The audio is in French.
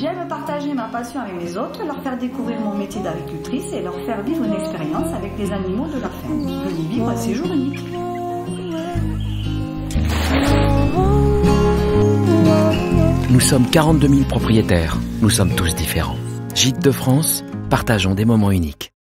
J'aime partager ma passion avec les autres, leur faire découvrir mon métier d'agricultrice et leur faire vivre une expérience avec les animaux de la ferme. Venez vivre un séjour unique. Nous sommes 42 000 propriétaires. Nous sommes tous différents. Gîtes de France, partageons des moments uniques.